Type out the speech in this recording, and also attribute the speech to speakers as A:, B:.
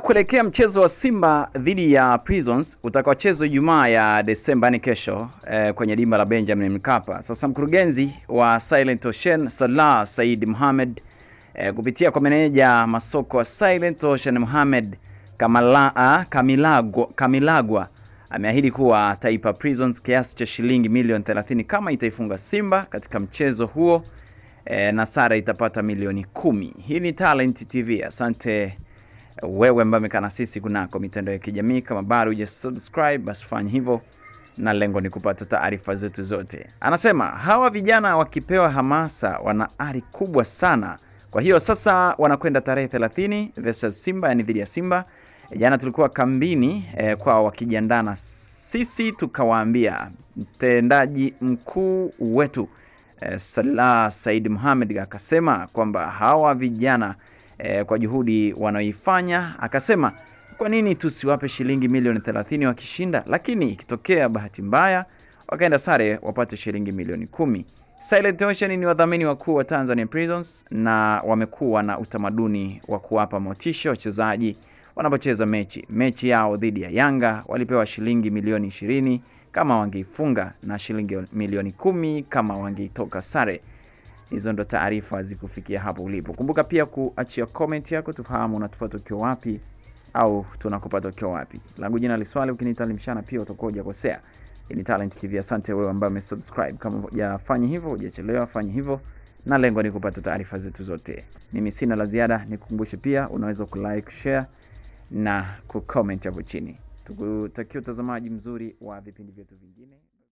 A: Kuelekea mchezo wa Simba dhidi ya Prisons utakaochezwa Ijumaa ya Desemba ni kesho eh, kwenye dimba la Benjamin Mkapa. Sasa mkurugenzi wa Silent Ocean Salah Said Mohamed eh, kupitia kwa meneja masoko wa Silent Ocean Mohamed Kamala, ah, Kamilagwa, Kamilagwa ameahidi kuwa ataipa Prisons kiasi cha shilingi milioni 30 kama itaifunga Simba katika mchezo huo eh, na Sara itapata milioni kumi. Hii ni Talent TV. Asante wewe ambaye umekaa na sisi kunako mitandao ya kijamii. Kama bado huja subscribe, basi fanya hivyo, na lengo ni kupata taarifa zetu zote. Anasema hawa vijana wakipewa hamasa wana ari kubwa sana. Kwa hiyo sasa wanakwenda tarehe 30 versus Simba, yani dhidi ya Simba. Jana tulikuwa kambini eh, kwao wakijiandana na sisi, tukawaambia mtendaji mkuu wetu eh, Salah Said Mohamed akasema kwamba hawa vijana eh, kwa juhudi wanaoifanya, akasema kwa nini tusiwape shilingi milioni 30 wakishinda, lakini ikitokea bahati mbaya wakaenda sare wapate shilingi milioni kumi. Silent Ocean ni wadhamini wakuu wa Tanzania Prisons na wamekuwa na utamaduni wa kuwapa motisha wachezaji wanapocheza mechi. Mechi yao dhidi ya Yanga walipewa shilingi milioni 20 kama wangeifunga na shilingi milioni kumi kama wangeitoka sare. Hizo ndo taarifa zikufikia hapo ulipo. Kumbuka pia kuachia comment yako, tufahamu unatupata ukiwa wapi au tunakupata ukiwa wapi. Langu jina Liswali, ukiniita Limshana pia utakuwa hujakosea. Ni Talent TV. Asante wewe ambaye umesubscribe. Kama hujafanya hivyo, hujachelewa, fanya hivyo, na lengo ni kupata taarifa zetu zote. Mimi sina la ziada, nikukumbushe pia unaweza kulike, share na kucomment hapo chini. Tukutakia utazamaji mzuri wa vipindi vyetu vingine.